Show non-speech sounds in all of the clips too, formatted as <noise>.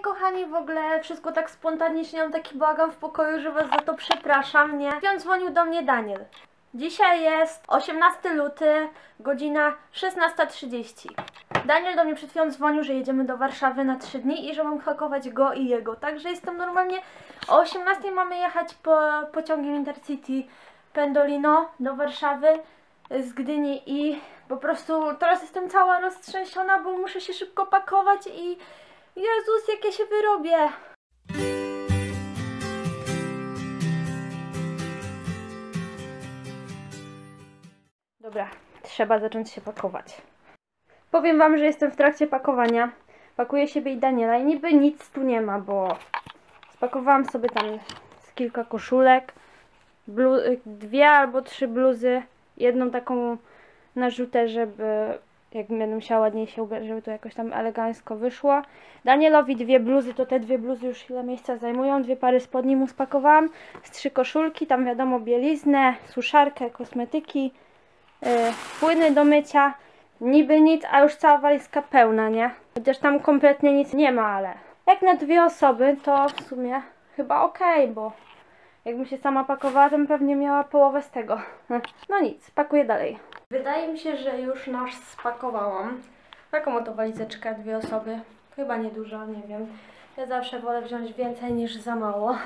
Kochani, w ogóle wszystko tak spontanicznie, mam taki bałagan w pokoju, że was za to przepraszam, nie? Chwilą dzwonił do mnie Daniel. Dzisiaj jest 18 luty, godzina 16.30. Daniel do mnie przed chwilą dzwonił, że jedziemy do Warszawy na 3 dni i że mam hakować go i jego. Także jestem normalnie o 18 mamy jechać po pociągiem Intercity Pendolino do Warszawy z Gdyni i po prostu teraz jestem cała roztrzęsiona, bo muszę się szybko pakować i Jezus, jakie się wyrobię. Dobra, trzeba zacząć się pakować. Powiem wam, że jestem w trakcie pakowania. Pakuję siebie i Daniela i niby nic tu nie ma, bo spakowałam sobie tam z kilka koszulek, dwie albo trzy bluzy, jedną taką narzutę, żeby jak będę musiała ładniej się ubrać, żeby to jakoś tam elegancko wyszło. Danielowi dwie bluzy, to te dwie bluzy już ile miejsca zajmują. Dwie pary spodni mu spakowałam, z trzy koszulki, tam wiadomo bieliznę, suszarkę, kosmetyki, yy, płyny do mycia. Niby nic, a już cała walizka pełna, nie? Chociaż tam kompletnie nic nie ma, ale jak na dwie osoby, to w sumie chyba okej, bo jakbym się sama pakowała, to bym pewnie miała połowę z tego. No nic, pakuję dalej. Wydaje mi się, że już nasz spakowałam. Taką oto walizeczkę, dwie osoby. Chyba niedużo, nie wiem. Ja zawsze wolę wziąć więcej niż za mało.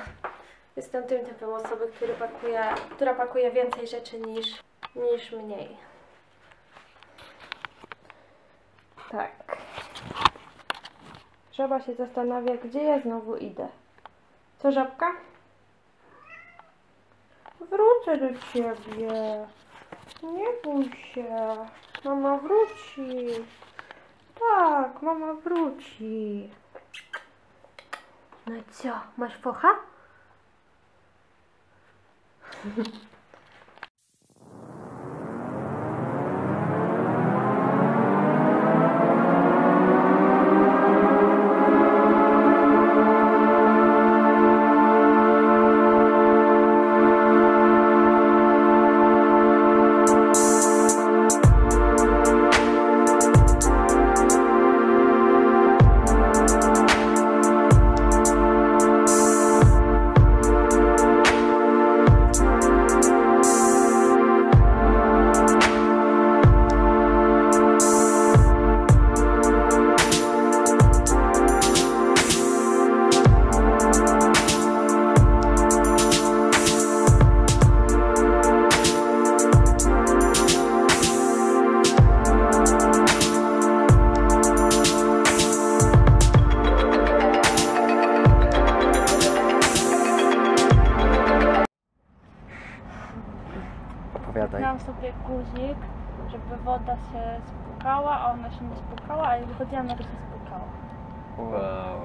Jestem tym typem osoby, który pakuje, która pakuje więcej rzeczy niż, niż mniej. Tak. Żaba się zastanawia, gdzie ja znowu idę. Co, żabka? Wrócę do ciebie. Nie bój się. Mama wróci. Tak, mama wróci. No i co, masz focha? <laughs> woda się spłukała, a ona się nie spłukała, a jak wychodziłam, nagle się spłukała. Wow.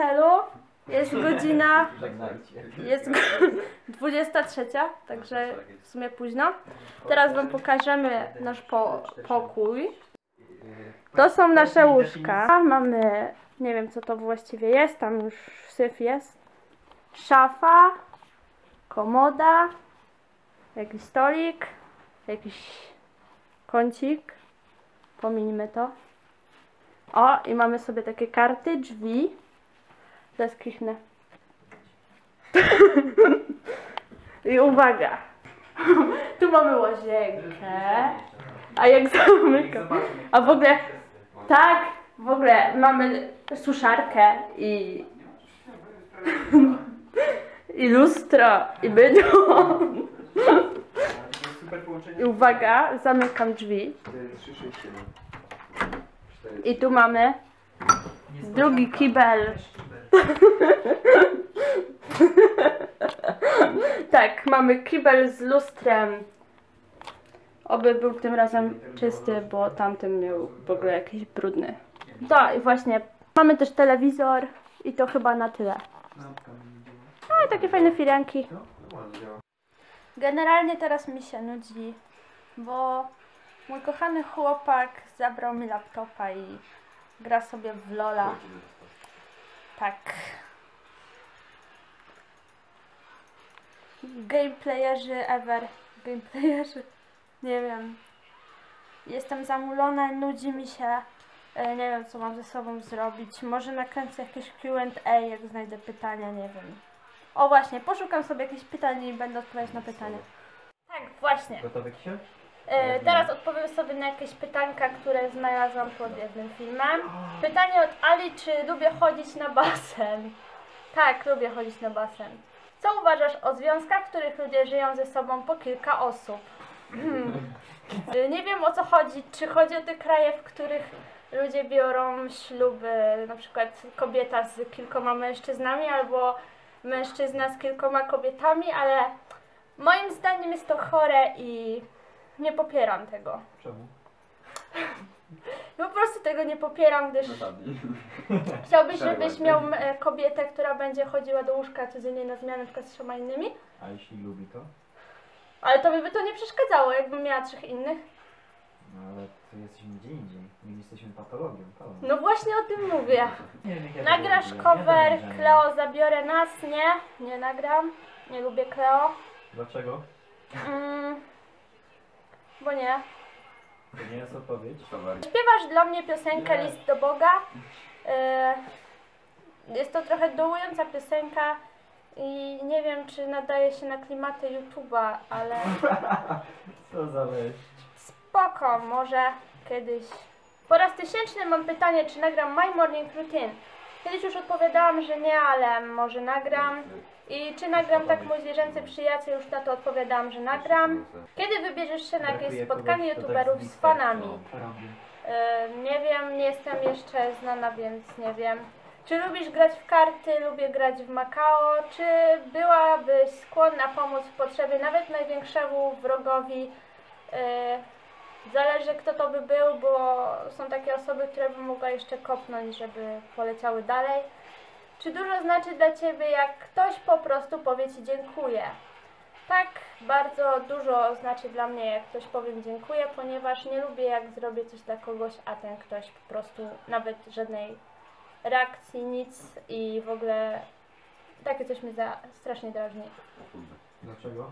Hotelu. Jest godzina. Jest go- <laughs> 23, także w sumie późno. Teraz Wam pokażemy nasz po pokój. To są nasze łóżka. Mamy, nie wiem co to właściwie jest, tam już syf jest. Szafa, komoda, jakiś stolik, jakiś kącik. Pominimy to. O, i mamy sobie takie karty, drzwi. Zaraz kliknę. I uwaga. Tu mamy łazienkę. A jak zamykam. A w ogóle, tak, w ogóle mamy suszarkę i. I lustro, i bydło. I uwaga, zamykam drzwi. 3, 6, 7. I tu mamy drugi kibel. <laughs> Tak, mamy kibel z lustrem. Oby był tym razem czysty, bo tamten miał w ogóle jakiś brudny. Tak, i właśnie. Mamy też telewizor i to chyba na tyle. No i takie fajne firanki. Generalnie teraz mi się nudzi, bo mój kochany chłopak zabrał mi laptopa i gra sobie w Lola. Tak. Gameplayerzy ever. Gameplayerzy. Nie wiem. Jestem zamulona, nudzi mi się. E, Nie wiem, co mam ze sobą zrobić. Może nakręcę jakieś Q&A, jak znajdę pytania, nie wiem. O właśnie, poszukam sobie jakichś pytań i będę odpowiadać na pytania. Tak, właśnie. Gotowy kisiel? E, teraz odpowiem sobie na jakieś pytanka, które znalazłam pod jednym filmem. Pytanie od Ali, czy lubię chodzić na basen? Tak, lubię chodzić na basen. Co uważasz o związkach, w których ludzie żyją ze sobą po kilka osób? E, <laughs> Nie wiem o co chodzi. Czy chodzi o te kraje, w których ludzie biorą śluby, na przykład kobieta z kilkoma mężczyznami albo mężczyzna z kilkoma kobietami, ale moim zdaniem jest to chore i nie popieram tego. Czemu? <laughs> Po prostu tego nie popieram, gdyż <laughs> chciałbyś, żebyś miał e, kobietę, która będzie chodziła do łóżka codziennie na zmianę, na przykład z trzema innymi. A jeśli lubi to? Ale to by to nie przeszkadzało, jakbym miała trzech innych. No ale to jesteśmy gdzie indziej. My jesteśmy patologią, to. No właśnie o tym mówię. Nie wiem, jak ja Nagrasz lubię. cover Ja to nie Kleo zabiorę nas? Nie, nie nagram. Nie lubię Kleo. Dlaczego? Mm, bo nie. To nie jest odpowiedź. Śpiewasz dla mnie piosenkę List do Boga. Y, Jest to trochę dołująca piosenka i nie wiem, czy nadaje się na klimaty YouTube'a, ale <laughs> Co za weź. spoko, może kiedyś. Po raz tysięczny mam pytanie, czy nagram My Morning Routine. Kiedyś już odpowiadałam, że nie, ale może nagram. I czy nagram tak mój zwierzęcy przyjaciel, już na to odpowiadałam, że nagram. Kiedy wybierzesz się na jakieś spotkanie tak youtuberów z listem fanami? E, Nie wiem, nie jestem jeszcze znana, więc nie wiem. Czy lubisz grać w karty? Lubię grać w Macao. Czy byłabyś skłonna pomóc w potrzebie nawet największemu wrogowi? E, Zależy kto to by był, bo są takie osoby, które by mogła jeszcze kopnąć, żeby poleciały dalej. Czy dużo znaczy dla Ciebie, jak ktoś po prostu powie Ci dziękuję? Tak, bardzo dużo znaczy dla mnie, jak ktoś powie mi dziękuję, ponieważ nie lubię, jak zrobię coś dla kogoś, a ten ktoś po prostu nawet żadnej reakcji, nic i w ogóle takie coś mnie za, strasznie drażni. Dlaczego?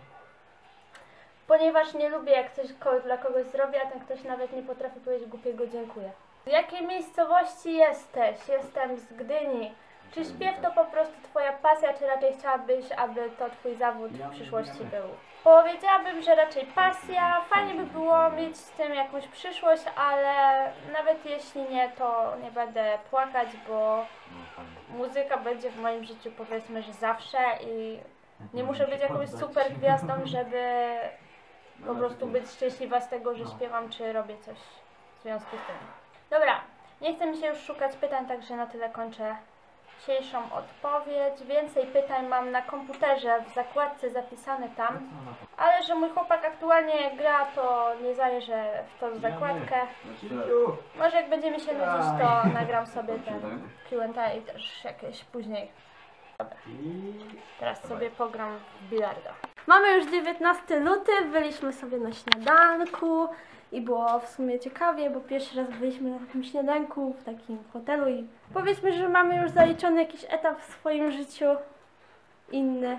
Ponieważ nie lubię, jak coś ko- dla kogoś zrobię, a ten ktoś nawet nie potrafi powiedzieć głupiego dziękuję. W jakiej miejscowości jesteś? Jestem z Gdyni. Czy śpiew to po prostu Twoja pasja, czy raczej chciałabyś, aby to Twój zawód w przyszłości był? Powiedziałabym, że raczej pasja. Fajnie by było mieć z tym jakąś przyszłość, ale nawet jeśli nie, to nie będę płakać, bo muzyka będzie w moim życiu powiedzmy, że zawsze i nie muszę być jakąś super gwiazdą, <laughs> żeby po prostu być szczęśliwa z tego, że śpiewam, czy robię coś w związku z tym. Dobra, nie chcę mi się już szukać pytań, także na tyle kończę dzisiejszą odpowiedź. Więcej pytań mam na komputerze, w zakładce zapisane tam, ale że mój chłopak aktualnie gra, to nie zajrzę w tą zakładkę. Może jak będzie mi się nudzić, to nagram sobie <laughs> ten Q&A i też jakieś później. Teraz sobie pogram w bilarda. Mamy już 19 luty, byliśmy sobie na śniadanku i było w sumie ciekawie, bo pierwszy raz byliśmy na takim śniadanku w takim hotelu i powiedzmy, że mamy już zaliczony jakiś etap w swoim życiu inny.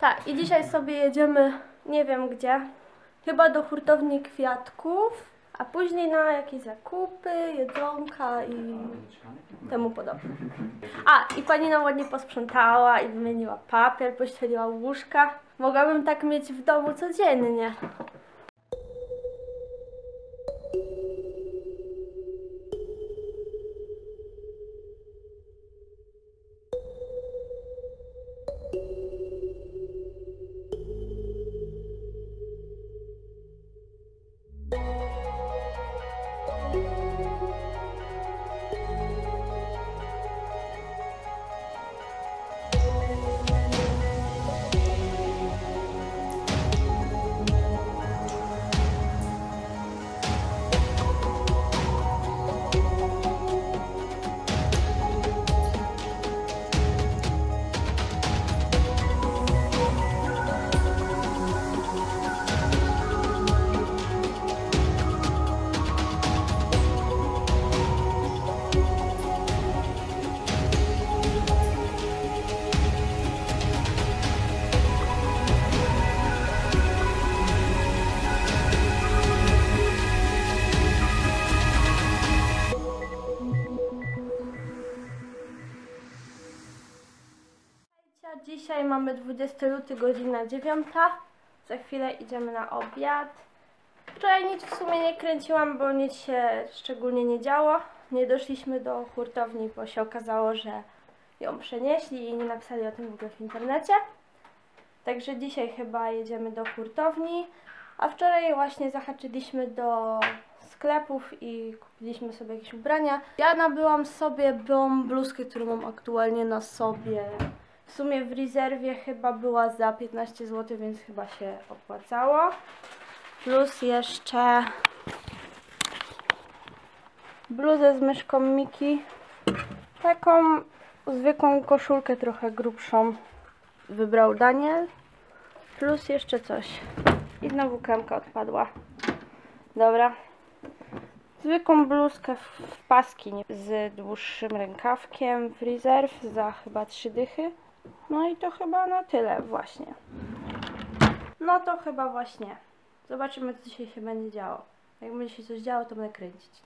Tak, i dzisiaj sobie jedziemy nie wiem gdzie, chyba do hurtowni kwiatków, a później na jakieś zakupy, jedzonka i temu podobne. A, i pani nam ładnie posprzątała i wymieniła papier, pościeliła łóżka. Mogłabym tak mieć w domu codziennie. Dzisiaj mamy 20 luty, godzina 9. Za chwilę idziemy na obiad. Wczoraj nic w sumie nie kręciłam, bo nic się szczególnie nie działo. Nie doszliśmy do hurtowni, bo się okazało, że ją przenieśli i nie napisali o tym w ogóle w internecie. Także dzisiaj chyba jedziemy do hurtowni, a wczoraj właśnie zahaczyliśmy do sklepów i kupiliśmy sobie jakieś ubrania. Ja nabyłam sobie tą bluzkę, którą mam aktualnie na sobie. W sumie w rezerwie chyba była za 15 zł, więc chyba się opłacało. Plus jeszcze bluzę z myszką Miki. Taką zwykłą koszulkę trochę grubszą wybrał Daniel. Plus jeszcze coś. I znowu klamka odpadła. Dobra. Zwykłą bluzkę w paski z dłuższym rękawkiem w rezerw za chyba trzy dychy. No i to chyba na tyle właśnie. No to chyba właśnie. Zobaczymy co dzisiaj się będzie działo. Jak będzie się coś działo, to będę kręcić.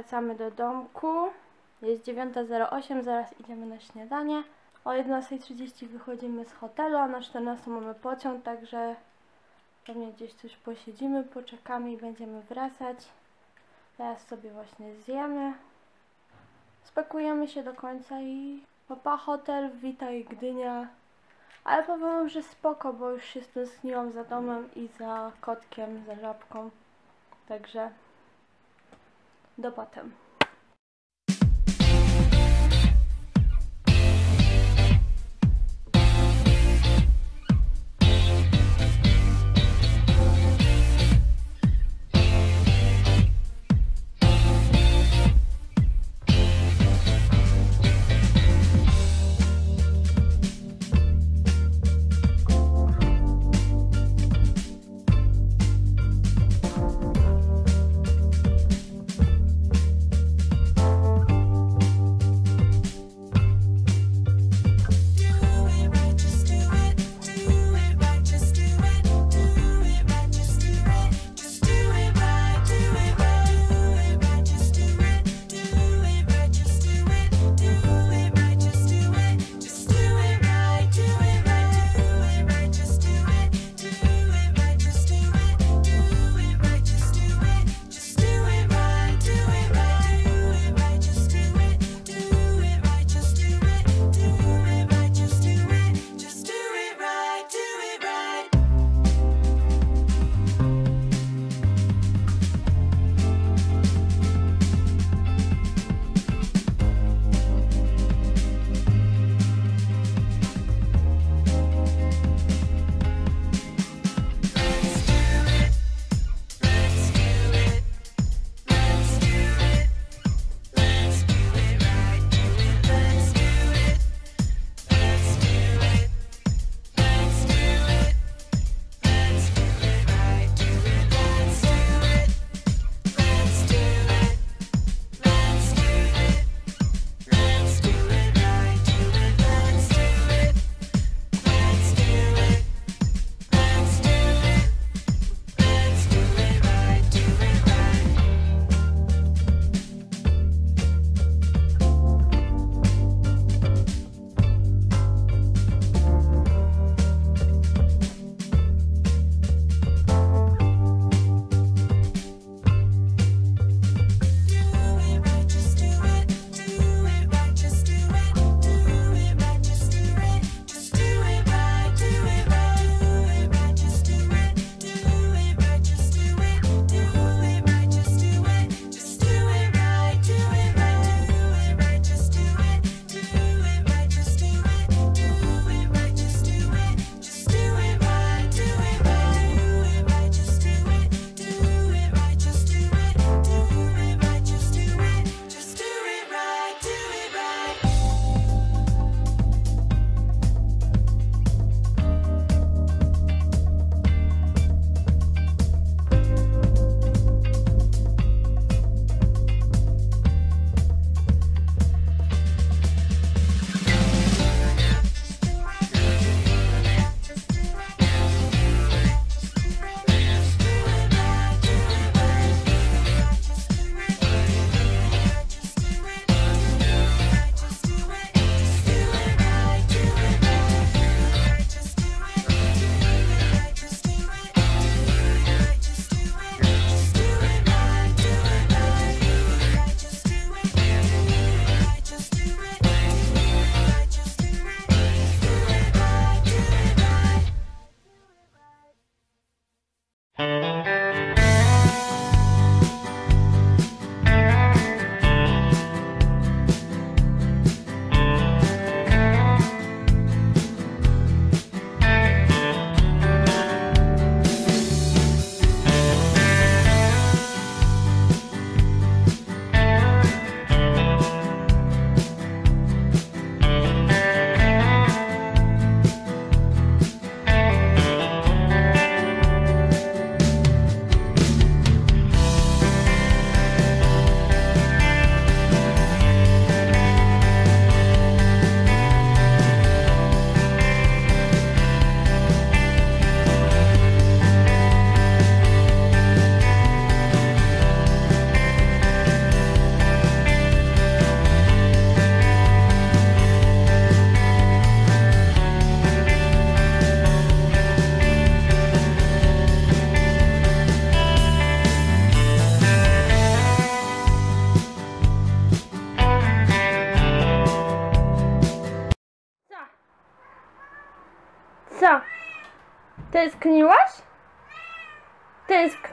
Wracamy do domku. Jest 9.08, zaraz idziemy na śniadanie. O 11.30 wychodzimy z hotelu, a na 14 mamy pociąg, także pewnie gdzieś coś posiedzimy, poczekamy i będziemy wracać. Teraz sobie właśnie zjemy. Spakujemy się do końca i papa hotel, witaj Gdynia. Ale powiem wam, że spoko, bo już się stęskniłam za domem i za kotkiem, za żabką. Także do potem.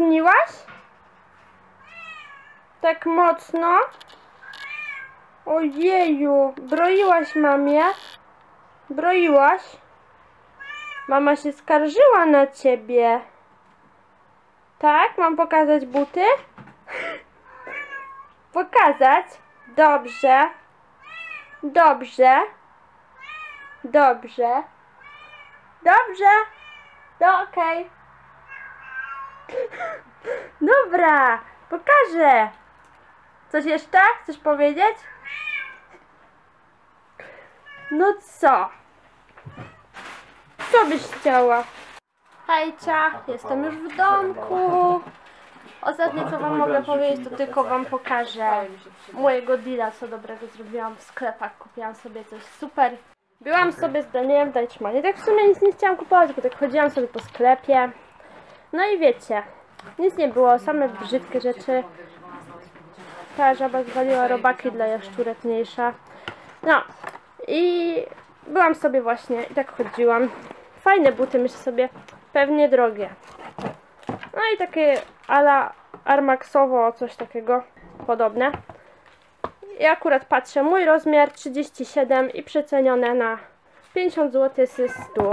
Tęskniłaś? Tak mocno? Ojeju, broiłaś mamie? Broiłaś? Mama się skarżyła na ciebie. Tak? Mam pokazać buty? <laughs> Pokazać? Dobrze. Dobrze. Dobrze. Dobrze. No okej. Dobra, pokażę. Coś jeszcze? Chcesz powiedzieć? No co? Co byś chciała? Hejcia, jestem już w domku. Ostatnie co wam mogę powiedzieć, to tylko wam pokażę mojego deala, co dobrego zrobiłam w sklepach. Kupiłam sobie coś super. Byłam sobie z Danielem Dajczmanie. Tak w sumie nic nie chciałam kupować, bo tak chodziłam sobie po sklepie. No i wiecie, nic nie było, same brzydkie rzeczy. Ta żaba zwaliła robaki dla jaszczurek mniejsza. No i byłam sobie właśnie i tak chodziłam. Fajne buty, myślę sobie, pewnie drogie. No i takie ala Armaxowo, coś takiego podobne. I akurat patrzę, mój rozmiar 37 i przecenione na 50 zł z 100.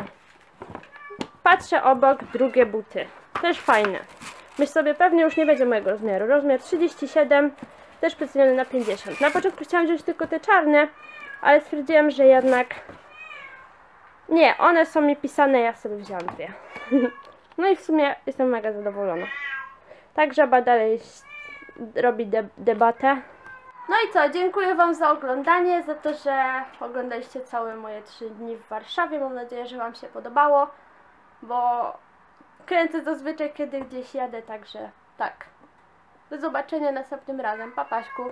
Patrzę obok drugie buty. Też fajne. Myślę sobie, pewnie już nie będzie mojego rozmiaru. Rozmiar 37, też przeceniony na 50. Na początku chciałam wziąć tylko te czarne, ale stwierdziłam, że jednak nie, one są mi pisane, ja sobie wziąłam dwie. <laughs> No i w sumie jestem mega zadowolona. Tak, żaba dalej robi de- debatę. No i co, dziękuję Wam za oglądanie, za to, że oglądaliście całe moje trzy dni w Warszawie. Mam nadzieję, że Wam się podobało, bo kręcę zazwyczaj, kiedy gdzieś jadę, także tak. Do zobaczenia następnym razem. Pa, Paśku.